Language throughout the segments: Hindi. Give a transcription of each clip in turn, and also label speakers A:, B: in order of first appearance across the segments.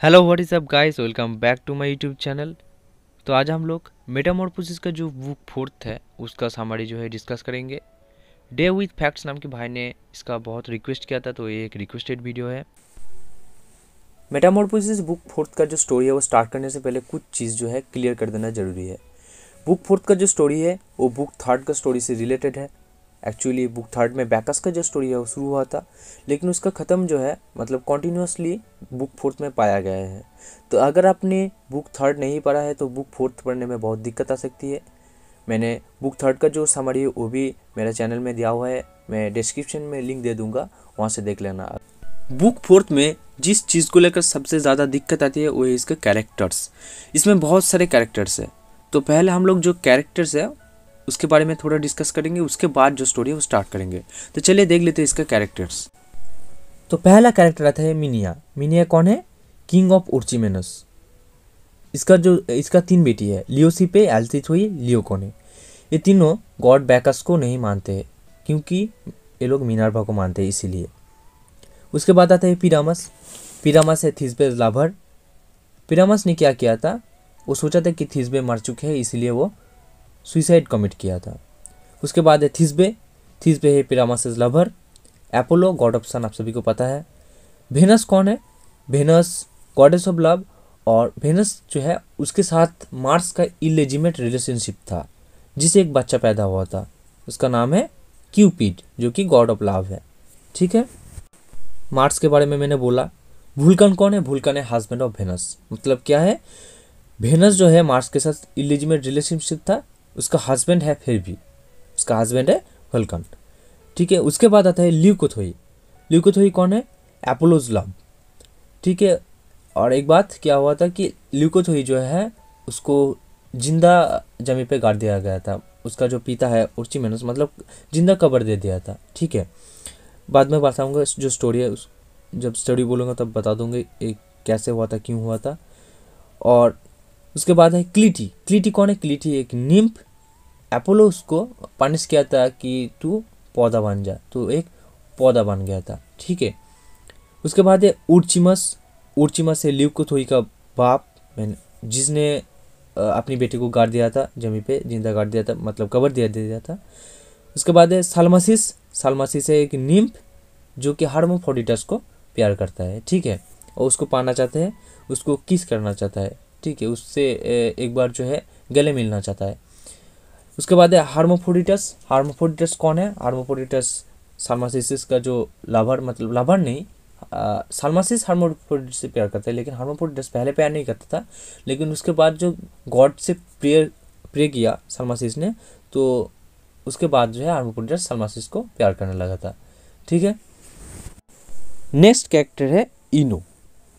A: Hello what is up guys welcome back to my YouTube channel तो आज हम लोग मेटामॉर्फोसिस का जो बुक फोर्थ है, उसका हमारी जो है डिस्कस करेंगे। डे विथ फैक्ट्स नाम के भाई ने इसका बहुत रिक्वेस्ट किया था तो ये एक रिक्वेस्टेड वीडियो है। मेटामॉर्फोसिस बुक फोर्थ का जो स्टोरी है, वो स्टार्ट करने से पहले कुछ चीज़ जो है क्लियर कर देना ज़रूरी है। बुक फोर्थ का जो स्टोरी है, वो बुक थर्ड का स्टोरी से रिलेटेड है। एक्चुअली बुक थर्ड में बैकस का जो स्टोरी है वो शुरू हुआ था। लेकिन उसका ख़त्म जो है मतलब कॉन्टीन्यूसली बुक फोर्थ में पाया गया है। तो अगर आपने बुक थर्ड नहीं पढ़ा है तो बुक फोर्थ पढ़ने में बहुत दिक्कत आ सकती है। मैंने बुक थर्ड का जो समरी है, वो भी मेरे चैनल में दिया हुआ है। मैं डिस्क्रिप्शन में लिंक दे दूँगा, वहाँ से देख लेना। बुक फोर्थ में जिस चीज़ को लेकर सबसे ज़्यादा दिक्कत आती है, वो है इसके कैरेक्टर्स इसमें बहुत सारे कैरेक्टर्स है। तो पहले हम लोग जो कैरेक्टर्स है उसके बारे में थोड़ा डिस्कस करेंगे, उसके बाद जो स्टोरी है वो स्टार्ट करेंगे। तो चलिए देख लेते हैं इसका कैरेक्टर्स तो पहला कैरेक्टर आता है मिनिया। मिनिया कौन है? किंग ऑफ़ उर्चिमेनस इसका जो, इसका तीन बेटी है लियोसिपे एल्सिथोई लियोकोने ये तीनों गॉड बैकस को नहीं मानते हैं क्योंकि ये लोग मीनारभा को मानते हैं, इसीलिए। उसके बाद आता है पिरामस पिरामस है थिसबे लाभर। पिरामस ने क्या किया था? वो सोचा था कि थिसबे मर चुके हैं, इसलिए वो सुइसाइड कमिट किया था। उसके बाद है थिसबे। थिसबे है Pyramus's lover. Apollo, god of sun, आप सभी को पता है। भेनस कौन है? भेनस, गॉडेस ऑफ़ लव और भेनस जो है, उसके साथ मार्स का इलेजिमेट रिलेशनशिप था, जिसे एक बच्चा पैदा हुआ था। उसका नाम है क्यूपिड, जो कि गॉड ऑफ़ लव है। ठीक है? मार्स के बारे में मैंने बोला। भूलकन कौन है? भूलकन है हस्बैंड ऑफ़ भेनस। मतलब क्या है? भेनस जो है मार्स के साथ इलिजिमेट रिलेशनशिप था उसका हस्बैंड है फिर भी। उसका हस्बैंड है वल्कन ठीक है, उसके बाद आता है ल्यूकोथोई ल्यूकोथोई कौन है? एपोलोज लव ठीक है, और एक बात, क्या हुआ था कि ल्यूकोथोई जो है, उसको ज़िंदा जमी पे गाड़ दिया गया था। उसका जो पिता है उर्ची मेनस मतलब ज़िंदा कबर दे दिया था। ठीक है, बाद में बताऊँगा जो स्टोरी है, उस, जब स्टोरी बोलूँगा, तब बता दूँगी कैसे हुआ था, क्यों हुआ था। और उसके बाद है क्लीटी। क्लीटी कौन है? क्लीटी एक निम्प अपोलो उसको पनिश किया था कि तू पौधा बन जा। तो एक पौधा बन गया था। ठीक है। उसके बाद है उर्चिमस। उर्चिमस है ल्यूकोथोई का बाप। जिसने अपनी बेटी को गाड़ दिया था जमी पे ज़िंदा गाड़ दिया था मतलब कवर दिया दिया था। उसके बाद है सालमासिस। सालमासिस है एक निम्प जो कि हार्मोफोडिटस को प्यार करता है। ठीक है। और उसको पाना चाहते हैं। उसको किस करना चाहता है? ठीक है, उससे एक बार जो है गले मिलना चाहता है। उसके बाद है हार्मोफोडिटस हार्मोफोडिटस कौन है? हार्मोफोडिटस सार्मासिस का जो लाभर मतलब लाभर नहीं सालमासिस हार्मोफोडिटस से प्यार करता है, लेकिन हार्मोफोडिटस पहले प्यार नहीं करता था, लेकिन उसके बाद जो गॉड से प्रेयर प्रे किया सालमासिस ने तो उसके बाद जो है हार्मोफोडिटस सालमासिस को प्यार करने लगा था। ठीक है? नेक्स्ट कैरेक्टर है इनो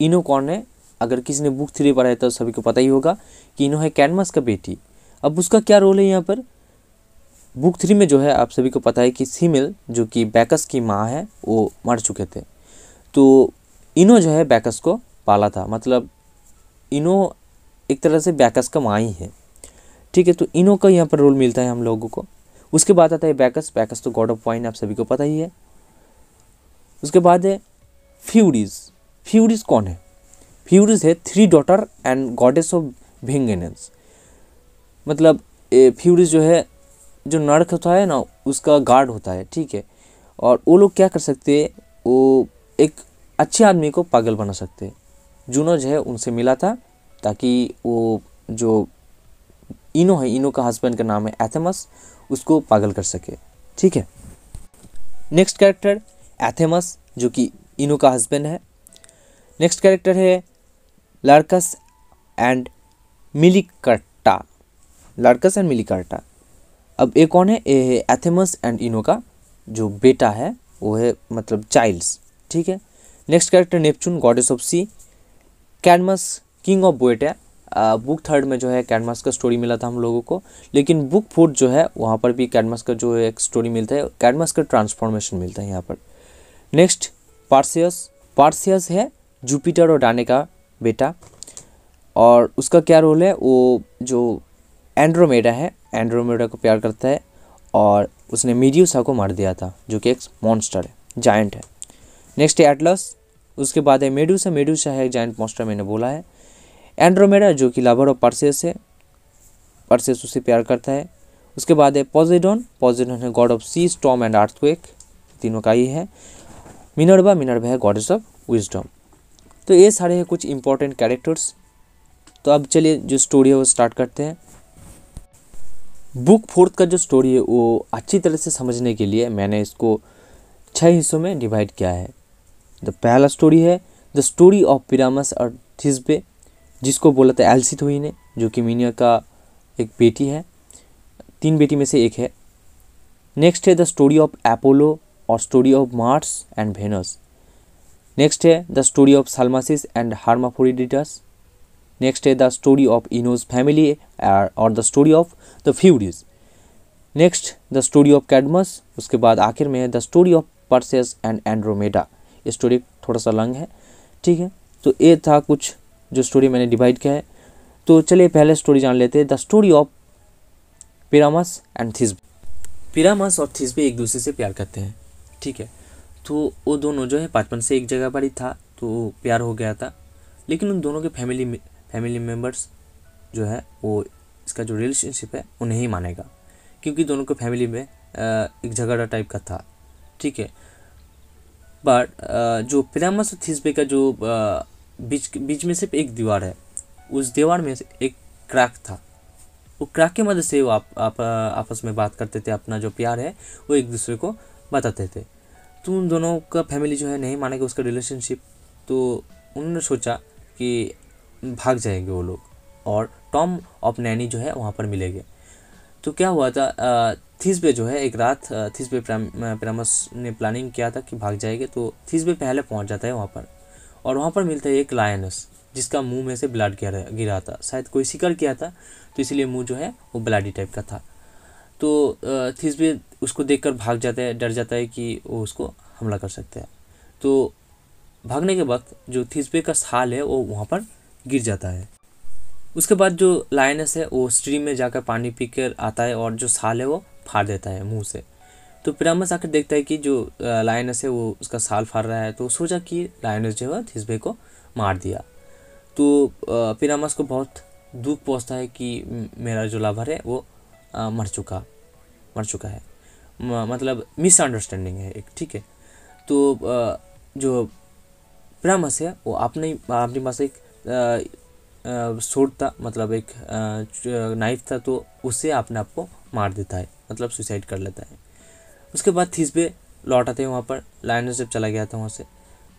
A: इनो कौन है? अगर किसी ने बुक थ्री पढ़ा है तो सभी को पता ही होगा कि इनो है कैनमस का बेटी। अब उसका क्या रोल है यहाँ पर? बुक थ्री में जो है, आप सभी को पता है कि सीमिल, जो कि बैकस की माँ है, वो मर चुके थे। तो इनो जो है, बैकस को पाला था। मतलब इनो एक तरह से बैकस का माँ ही है। ठीक है तो इनो का यहाँ पर रोल मिलता है हम लोगों को। उसके बाद आता है बैकस। बैकस तो गॉड ऑफ़ वाइन, आप सभी को पता ही है। उसके बाद है फ्यूडीज। फ्यूडीज कौन है? फ्यूरिस है three daughter and goddess of vengeance मतलब फ्यूरिस जो है, जो नर्क होता है ना, उसका गार्ड होता है, ठीक है? और वो लोग क्या कर सकते हैं? वो एक अच्छे आदमी को पागल बना सकते हैं। जूनो जो है, उनसे मिला था, ताकि वो जो इनो है इनो का हस्बैंड का नाम है एथेमस उसको पागल कर सके, ठीक है? नेक्स्ट कैरेक्टर एथेमस जो कि इनो का हस्बैंड है। नेक्स्ट कैरेक्टर है लड़कस एंड मिलिकट्टा। लड़कस एंड मिलिकट्टा। अब एक कौन है? ये है एथेमस एंड इनो का जो बेटा है, वो है मतलब चाइल्ड्स, ठीक है? Next character Neptune goddess of sea. Cadmus, king of Boeotia book third में जो है कैनमस का स्टोरी मिला था हम लोगों को, लेकिन बुक फोर्थ जो है, वहाँ पर भी कैनमस का जो एक स्टोरी मिलता है, कैनमस का ट्रांसफॉर्मेशन मिलता है यहाँ पर। नेक्स्ट, पार्सियस। पार्सियस है जुपिटर और डाने का। बेटा। और उसका क्या रोल है? वो जो एंड्रोमेडा है एंड्रोमेडा को प्यार करता है और उसने मीडियोसा को मार दिया था, जो कि एक मॉन्स्टर है जायंट है। नेक्स्ट है एटलस उसके बाद है मेडूसा मेडूसा है जाइंट मॉन्स्टर मैंने बोला है। एंड्रोमेडा जो कि लवर ऑफ़ परसेस है परसेस उससे प्यार करता है। उसके बाद है पॉजिडॉन पॉजिडॉन है god of sea storm and earthquake तीनों का ही है। मिनरबा मिनरबा है गॉडेस ऑफ़ विजडम तो ये सारे हैं कुछ इंपॉर्टेंट कैरेक्टर्स तो अब चलिए जो स्टोरी है वो स्टार्ट करते हैं। बुक फोर्थ का जो स्टोरी है, वो अच्छी तरह से समझने के लिए मैंने इसको छः हिस्सों में डिवाइड किया है। द पहला स्टोरी है द स्टोरी ऑफ़ पिरामस और थिस्बे जिसको बोला था एल्सित हुई ने जो कि मीनिया का एक बेटी है। तीन बेटी में से एक है। नेक्स्ट है द स्टोरी ऑफ़ एपोलो और story of Mars and Venus next है the story of Salmacis and Hermaphroditus next है the story of Ino's family और the story of the Furies next the story of Cadmus उसके बाद आखिर में है the story of Perseus and Andromeda ये स्टोरी थोड़ा सा लंग है, ठीक है? तो ये था कुछ जो स्टोरी मैंने डिवाइड किया है। तो चलिए पहले स्टोरी जान लेते हैं। The story of Pyramus and Thisbe Pyramus और थिस्बे एक दूसरे से प्यार करते हैं, ठीक है? तो वो दोनों जो है बचपन से एक जगह पर ही था तो प्यार हो गया था। लेकिन उन दोनों के फैमिली फैमिली मेंबर्स जो है वो इसका जो रिलेशनशिप है वो नहीं मानेगा। क्योंकि दोनों के फैमिली में एक झगड़ा टाइप का था ठीक है? बट जो पिरामस और थिस्बे का जो बीच बीच में सिर्फ़ एक दीवार है उस दीवार में एक क्रैक था। वो क्रैक की मदद से वो आप, आप आपस में बात करते थे अपना जो प्यार है वो एक दूसरे को बताते थे। तो उन दोनों का फैमिली जो है नहीं मानेगा उसका रिलेशनशिप तो उन्होंने सोचा कि भाग जाएँगे वो लोग और टॉम और नैनी जो है वहाँ पर मिलेंगे। तो क्या हुआ था थिसबे जो है, एक रात थिसबे प्रामस ने प्लानिंग किया था कि भाग जाएँगे तो थिसबे पहले पहुँच जाता है वहाँ पर और वहाँ पर मिलता है एक लायनस जिसका मुँह में से ब्लड गिरा गिरा था। शायद कोई शिकार किया था तो इसलिए मुँह जो है वो ब्लडी टाइप का था। तो थिसबे उसको देखकर भाग जाता है, डर जाता है कि वो उसको हमला कर सकते हैं। तो भागने के वक्त जो थिसबे का साल है, वो वहाँ पर गिर जाता है। उसके बाद जो लाइनस है, वो स्ट्रीम में जाकर पानी पी कर आता है और जो साल है, वो फाड़ देता है मुँह से। तो पिरामस आकर देखता है कि जो लाइनस है, वो उसका साल फाड़ रहा है तो सोचा कि लाइनस जो है थिसबे को मार दिया। तो पिरामस को बहुत दुख पहुँचता है कि मेरा जो लाभर है, वो मर चुका मर चुका है। मतलब मिसअंडरस्टैंडिंग है एक ठीक है? तो आ, जो पिरामस है वो अपने अपने पास एक सोट था मतलब एक नाइफ था तो उससे अपने आप को मार देता है मतलब सुसाइड कर लेता है। उसके बाद थिसबे लौट आते हैं वहाँ पर लाइनर जब चला गया था वहाँ से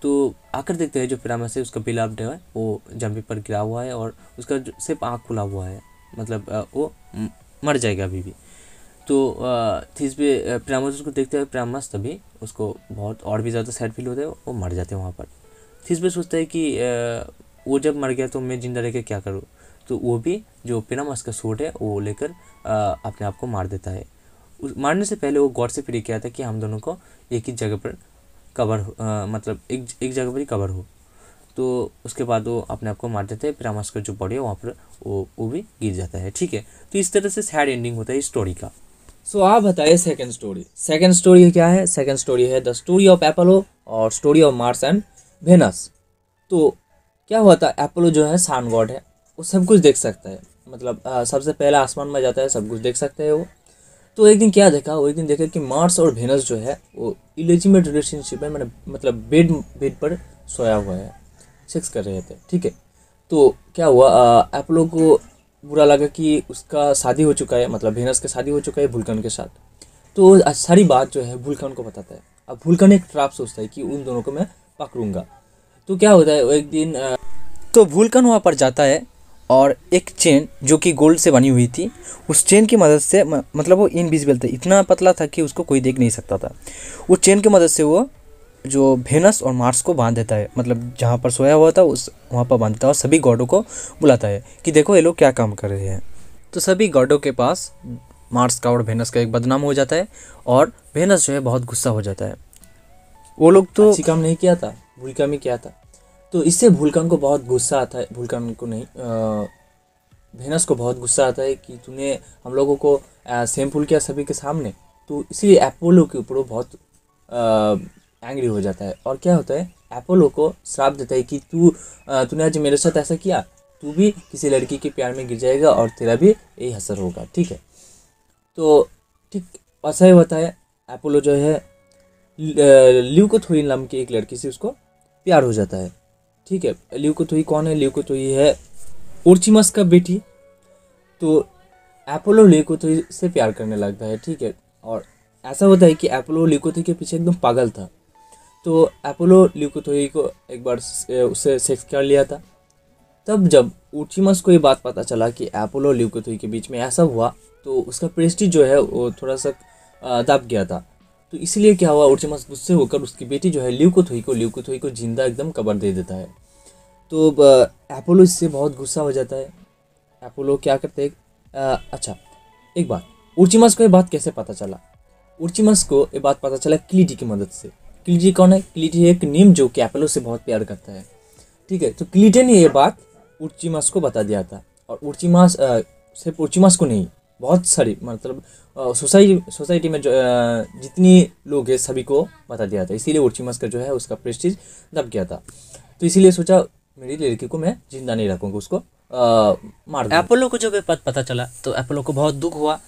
A: तो आकर देखते हैं जो पिरामिड है उसका बिलाव है वो जम्पी पर गिरा हुआ है और उसका सिर्फ़ आँख खुला हुआ है मतलब वो मर जाएगा अभी भी। तो थिसबे पिरामस उसको देखते हुए पिरामस तभी उसको बहुत और भी ज़्यादा सैड फील होता है, वो मर जाते हैं वहाँ पर। थिसबे सोचता है कि वो जब मर गया तो मैं ज़िंदा रह क्या करूँ? तो वो भी जो पिनामस का सूट है, वो लेकर अपने आप को मार देता है। उस, मारने से पहले वो गॉड से प्रे किया था कि हम दोनों को एक ही जगह पर कवर मतलब एक एक जगह पर ही कवर हो। तो उसके बाद वो अपने आप को मार देते हैं पिरामस का जो बॉडी है, वहाँ पर वो वो भी गिर जाता है, ठीक है? तो इस तरह से सैड एंडिंग होता है इस स्टोरी का। सो आप बताइए सेकेंड स्टोरी सेकेंड स्टोरी क्या है? सेकेंड स्टोरी है द स्टोरी ऑफ़ एप्पलो और story of Mars and Venus तो क्या हुआ था? एप्पलो जो है सान गॉड है, वो सब कुछ देख सकता है। मतलब सबसे पहले आसमान में जाता है, सब कुछ देख सकते हैं वो। तो एक दिन क्या देखा? वो एक दिन देखा कि मार्स और वेनस जो है, वो इलेजिमेट रिलेशनशिप है मैंने मतलब बेड बेड पर सोया हुआ है। सेक्स कर रहे थे, ठीक है? तो क्या हुआ एप्पलो को बुरा लगा कि उसका शादी हो चुका है मतलब वेनस का शादी हो चुका है भूलकन के साथ। तो सारी बात जो है भूलकन को बताता है। अब भूलकन एक ट्राप सोचता है कि उन दोनों को मैं पकड़ूँगा। तो क्या होता है, एक दिन, आ... तो भूलकन वहाँ पर जाता है और एक चेन जो कि गोल्ड से बनी हुई थी, उस चेन की मदद से मतलब वो इनविजिबल था इतना पतला था कि उसको कोई देख नहीं सकता था। उस चेन की मदद से वो जो भेनस और मार्स को बाँध देता है मतलब जहाँ पर सोया हुआ था, उस वहाँ पर बाँध देता है और सभी गॉडों को बुलाता है कि देखो ये लोग क्या काम कर रहे हैं। तो सभी गॉडों के पास मार्स का और भेनस का एक बदनाम हो जाता है और भेनस जो है बहुत गुस्सा हो जाता है। वो लोग तो अच्छी काम नहीं किया था, भूल काम ही किया था। तो इससे भूलकन को बहुत गुस्सा आता है भूलकन को नहीं भेनस को बहुत गुस्सा आता है कि तूने हम लोगों को सेम फूल किया सभी के सामने। तो इसीलिए अपोलो के ऊपर बहुत एंग्री हो जाता है। और क्या होता है? अपोलो को श्राप देता है कि तू तूने आज मेरे साथ ऐसा किया। तू भी किसी लड़की के प्यार में गिर जाएगा और तेरा भी यही असर होगा, ठीक है? तो ठीक ऐसा ही होता है। अपोलो जो है ल्यू को थोड़ी नाम की एक लड़की से उसको प्यार हो जाता है, ठीक है? ल्यू को थोड़ी कौन है? ल्यू को थोड़ी है ओर्चिमस का बेटी। तो एपोलो ल्यू को थोड़ी से प्यार करने लगता है, ठीक है? और ऐसा होता है कि अपोलो ल्यूकोथी के पीछे एकदम पागल था। तो अपोलो ल्यूकोथोई को एक बार उससे सेक्स कर लिया था। तब जब उचिमस को ये बात पता चला कि अपोलो ल्यूकोथोई के बीच में ऐसा हुआ तो उसका प्रेस्टीज जो है, वो थोड़ा सा दब गया था। तो इसलिए क्या हुआ उचिमस गुस्से होकर उसकी बेटी जो है ल्यूकोथोई को ल्यूकोथोई को ज़िंदा एकदम कबर दे देता है। तो अपोलो इससे बहुत गुस्सा हो जाता है। अपोलो क्या करते हैं अच्छा एक बात उर्चिमस को ये बात कैसे पता चला? उर्चिमस को ये बात पता चला क्लीटी की मदद से। क्लीटी कौन है? क्लीटी एक नीम जो कि एपोलो से बहुत प्यार करता है। ठीक है तो क्लीटे ने ये बात उर्चिमस को बता दिया था और उर्चिमास सिर्फ़ उर्चिमस को नहीं बहुत सारी मतलब सोसाइटी सोसाइटी में जो जितनी लोग हैं सभी को बता दिया था। इसीलिए उर्चिमस का जो है उसका प्रेस्टीज दब गया था। तो इसीलिए सोचा मेरी लड़की को मैं ज़िंदा नहीं रखूँगा उसको आ, मार
B: एपोलो को जब पता चला तो एपोलो को बहुत दुख हुआ।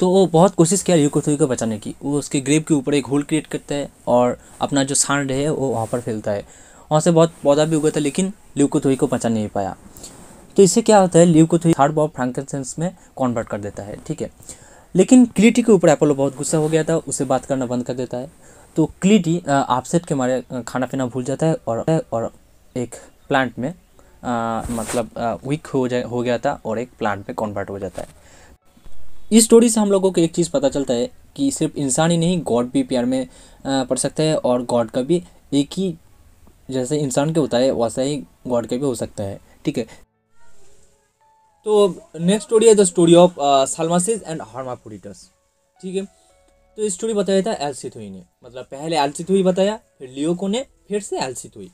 B: तो वो बहुत कोशिश किया ल्यूकोथोई को बचाने की। वो उसके ग्रेव के ऊपर एक होल क्रिएट करता है और अपना जो सांड है वो वहाँ पर फैलता है। वहाँ से बहुत पौधा भी उगा था लेकिन ल्यूकोथोई को बचा नहीं पाया। तो इससे क्या होता है ल्यूकोथोई थर्ड बॉब फ्रैंकनसेंस में कन्वर्ट कर देता है ठीक है। लेकिन क्लिटी के ऊपर एपोलो बहुत गुस्सा हो गया था उसे बात करना बंद कर देता है। तो क्लिटी आपसेट के मारे खाना पीना भूल जाता है और और एक प्लांट में आ, मतलब वीक हो जाए हो गया था और एक प्लांट में कन्वर्ट हो जाता है। इस स्टोरी से हम लोगों को एक चीज़ पता चलता है कि सिर्फ़ इंसान ही नहीं गॉड भी प्यार में पड़ सकता है और गॉड का भी एक ही, जैसे इंसान के होता है, वैसा ही गॉड का भी हो सकता है, ठीक है? तो नेक्स्ट स्टोरी है the story of Salmacis and Hermaphroditus ठीक है? तो इस स्टोरी बताया था एलसिथुई ने मतलब पहले एलसिथुई बताया, फिर लियोको ने, फिर से एलसिथुई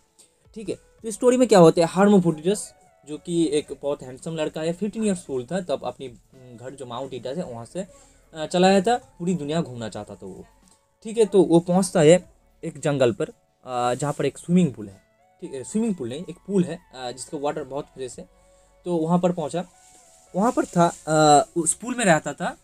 B: ठीक है? तो इस स्टोरी में क्या होता है हार्मोपोडिटस जो कि एक बहुत हैंडसम लड़का है फिफ्टीन ईयर्स ओल्ड था, तब अपनी घर जो माउंट ईटा है वहाँ से चला आया था, पूरी दुनिया घूमना चाहता था वो। ठीक है तो वो पहुँचता है एक जंगल पर जहाँ पर एक स्विमिंग पूल है। ठीक है स्विमिंग पूल नहीं, एक पूल है जिसका वाटर बहुत फ्रेश है। तो वहाँ पर पहुँचा। वहाँ पर था उस पूल में रहता था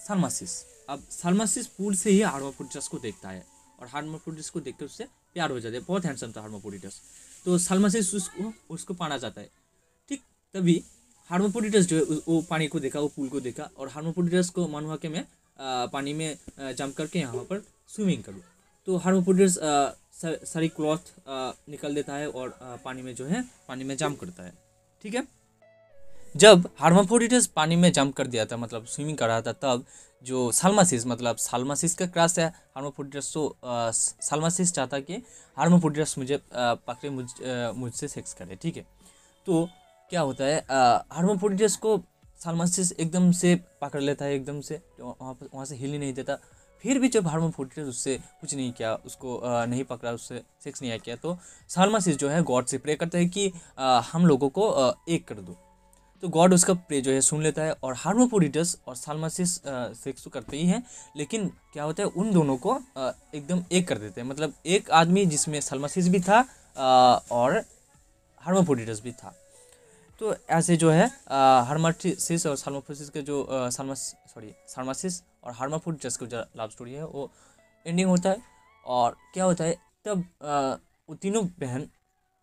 B: सलमासिस अब सलमासिस पूल से ही हार्मोपोडिटस को देखता है। और हार्मोपोडिटस को देखकर उससे प्यार हो जाता है। बहुत हैंडसम था हार्मोपोडिटस तो सलमासिस उसको उसको पाना जाता है। ठीक तभी हार्मोपोडिटस जो है वो पानी को देखा वो पूल को देखा और हार्मोपोडिटस को मन हुआ कि मैं पानी में जम करके यहाँ पर स्विमिंग करूँ। तो हार्मोपोडिटस सारी क्लॉथ निकल देता है और पानी में जो है, पानी में जम करता है। ठीक है? जब हार्मोपोडिटस पानी में जंप कर दिया था मतलब स्विमिंग कर रहा था तब जो सालमासिस मतलब सालमासिस का क्रैश है हार्मोपोडिटस तो सालमासिस चाहता कि हार्मोपोडिटस मुझे पकड़े मुझ मुझसे सेक्स करे, ठीक है? तो क्या होता है हार्मोपोडिटस को सालमासिस एकदम से पकड़ लेता है, एकदम से वहाँ पर वहाँ से हिल ही नहीं देता। फिर भी जब हार्मोपोडिटस उससे कुछ नहीं किया, उसको नहीं पकड़ा, उससे सेक्स नहीं किया तो सालमासिस जो है गॉड से प्रे करता है कि हम लोगों को एक कर दो। तो गॉड उसका प्रे जो है सुन लेता है और हार्मोपोडिटस और सालमासिस सेक्स तो करते ही हैं, लेकिन क्या होता है, उन दोनों को एकदम एक कर देते हैं। मतलब एक आदमी जिसमें सालमासिस भी था और हार्मोपोडिटस भी था। तो ऐसे जो है हार्मासिस और सालमोफोसिस के जो सालमास, सॉरी, सालमासिस और हार्माफोडिटस का जो लव स्टोरी है, वो एंडिंग होता है। और क्या होता है, तब वो तीनों बहन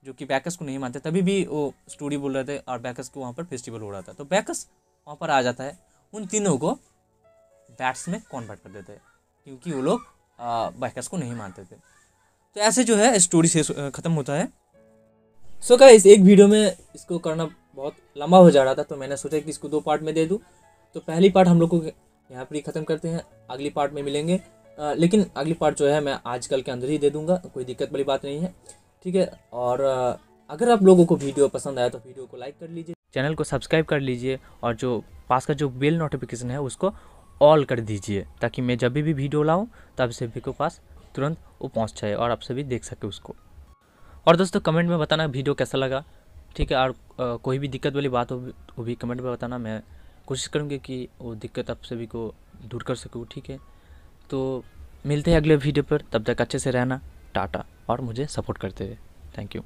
B: जो कि बैकस को नहीं मानते तभी भी वो स्टोरी बोल रहे थे और बैकस को वहाँ पर फेस्टिवल हो रहा था। तो बैकस वहाँ पर आ जाता है। उन तीनों को बैट्स में कन्वर्ट कर देते हैं क्योंकि वो लोग बैकस को नहीं मानते थे। तो ऐसे जो है स्टोरी से ख़त्म होता है। सो so इस एक वीडियो में इसको करना बहुत लंबा हो जा रहा था तो मैंने सोचा कि इसको दो पार्ट में दे दूँ। तो पहली पार्ट हम लोग को यहाँ पर ही ख़त्म करते हैं। अगली पार्ट में मिलेंगे। आ, लेकिन अगली पार्ट जो है मैं आजकल के अंदर ही दे दूँगा कोई दिक्कत वाली बात नहीं है। ठीक है? और अगर आप लोगों को वीडियो पसंद आया तो वीडियो को लाइक कर लीजिए, चैनल को सब्सक्राइब कर लीजिए और जो पास का जो बेल नोटिफिकेशन है उसको ऑल कर दीजिए, ताकि मैं जब भी वीडियो लाऊं, तब सभी के पास तुरंत वो पहुँच जाए और आप सभी देख सके उसको। और दोस्तों कमेंट में बताना वीडियो कैसा लगा, ठीक है? और कोई भी दिक्कत वाली बात हो, वो भी कमेंट में बताना। मैं कोशिश करूँगी कि वो दिक्कत आप सभी को दूर कर सकूँ, ठीक है? तो मिलते हैं अगले वीडियो पर, तब तक अच्छे से रहना, टाटा। और मुझे सपोर्ट करते रहे थैंक यू